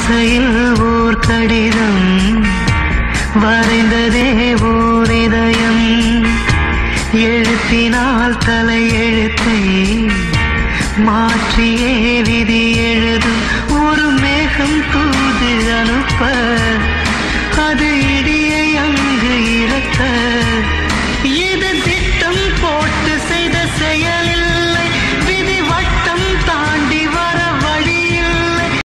ஆசையில் ஓர் கடிதம் வரைந்ததே ஓர் இதயம். எழுத்தினால் தலை எழுத்தை மாற்றியே விதி எழுதும். ஒரு மேகம் தூது